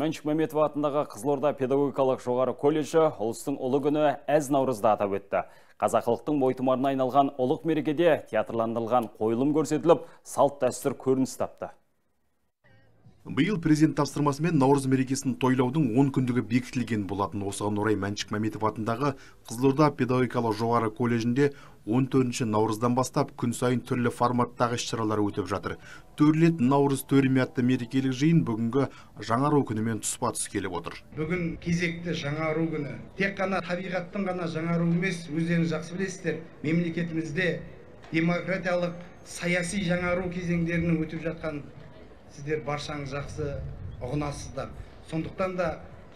Мәншік Мәметов атындағы Қызылорда педагогикалық жоғары колледжі ұлыстың ұлы күні әз наурызда атап өтті. Қазақылықтың бойтұмарына айналған ұлық мерекеде театрландырылған қойылым көрсетіліп, салт дәстүр көрініс тапты. Биыл президент тапсырмасымен наурыз мерекесін тойлаудың 10 күндігі бекітілген болатын. Осыған орай Мәншік Мәметов атындағы Қызылорда педагогикалық жоғары колледжінде 14 наурыздан бастап күн сайын түрлі форматтағы іс-шаралар өтіп жатыр. Төрлет наурыз төріме атты мерекелік жиын бүгінгі жаңару күнімен тұспа тұс келіп отыр. Бүгін кезекті жаңару күні. Тек қана табиғаттың ғана жаңару емес, өздеріңіз жақсы білесіздер, мемлекетімізде демократиялық саяси жаңару кезеңдерінің өтіп жатқан сіздер баршаңыз жақсы ұғынасыздар сондықтан да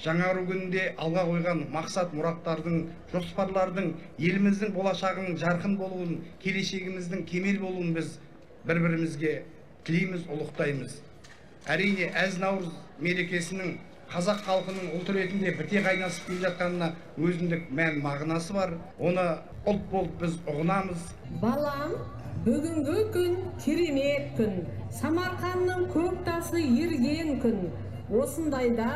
жаңару күнінде алға қойған мақсат мұраттардың жоспарлардың еліміздің болашағының жарқын болуын келешегіміздің кемел болуын біз бір бірімізге тілейміз ұлықтаймыз. Әрине әз наурыз мерекесінің қазақ халқының ұлт ретінде біте қайнасып келе жатқанына өзіндік мән мағынасы бар. Оны ұлт болып біз ұғынамыз. Балам бүгінгі күн керемет күн. Самарқанның көк тасы ерген күн. Осындайда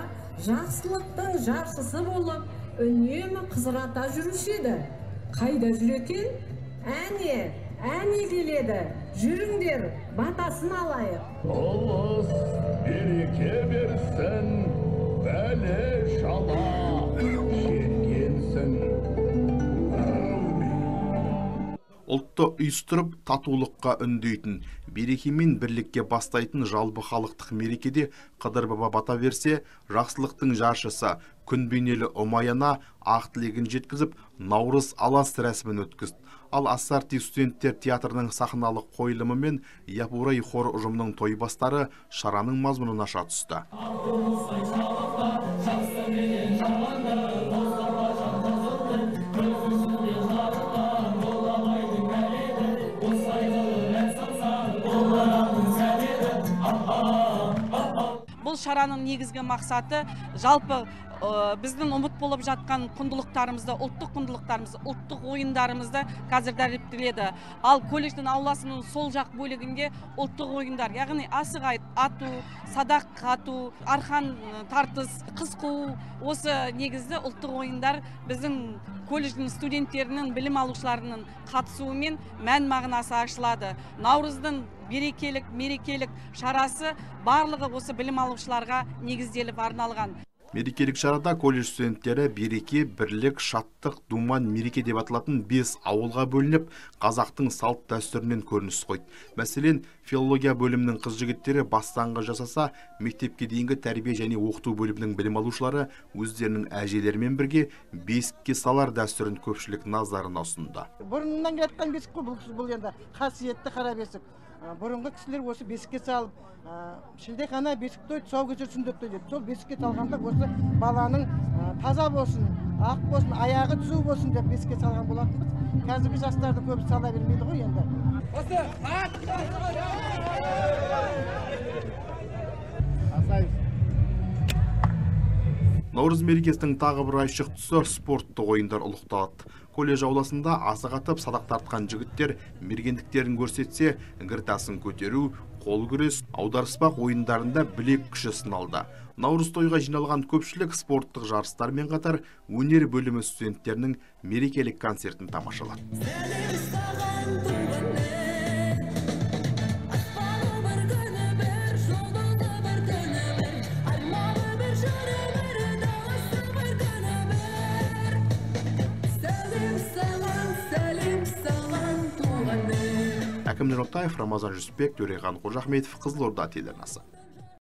жақсылықтың жаршысы болып үнемі қызырата жүруші еді. Қайда жүр екен? Әне әне келеді. Жүріңдер батасын алайық. Ұлыс береке берсін бәле шала ұлтты ұйыстырып татулыққа үндейтін береке мен бірлікке бастайтын жалпы халықтық мерекеде қыдыр баба бата берсе жақсылықтың жаршысы күн бейнелі ұмаяна ақ тілегін жеткізіп наурыз алас рәсімін өткізді. Ал ассорти студенттер театрының сахналық қойылымы мен япурай хор ұжымының тойбастары шараның мазмұнын аша түсті. Шараның негізгі мақсаты жалпы біздің ұмыт болып жатқан құндылықтарымызды ұлттық құндылықтарымызды ұлттық ойындарымызды қазір дәріптеледі ал колледждің ауласының сол жақ бөлігінде ұлттық ойындар яғни асық ату садақ ату арқан тартыс қыз қуу осы негізді ұлттық ойындар біздің колледждің студенттерінің білім алушыларының қатысуымен мән мағынасы ашылады. Наурыздың берекелік мерекелік шарасы барлығы осы білім алушыларға негізделіп арналған. Мерекелік шарада колледж студенттері береке бірлік шаттық думан мереке деп аталатын бес ауылға бөлініп қазақтың салт дәстүрінен көрініс қойды. Мәселен филология бөлімінің қыз жігіттері бастаңғы жасаса мектепке дейінгі тәрбие және оқыту бөлімінің білім алушылары өздерінің әжелерімен бірге бесікке салар дәстүрін көпшілік назарына ұсынды. Бұрыннан келе жатқан бесік қой бұл енді. Қасиетті қара бесік бұрынғы кісілер осы бесікке салып шілдехана бесік той тұсаукесер той деп. Сол бесікке салғанда осы баланың таза болсын ақ болсын аяғы түзу болсын деп бесікке салған болатынбыз. Қазіргі жастардың көбісі сала бермейді ғой енді. Наурыз мерекесінің тағы бір айшық тұсы спорттық ойындар ұлықталады колледж ауласында асық атып садақ тартқан жігіттер мергендіктерін көрсетсе гір көтеру қол күрес аударыспақ ойындарында білек күші сыналды. Наурыз тойға жиналған көпшілік спорттық жарыстармен қатар өнер бөлімі студенттерінің мерекелік концертін тамашалады. Әкім нұртаев рамазан жүсіпбек төрехан қожахметов қызылорда телеарнасы.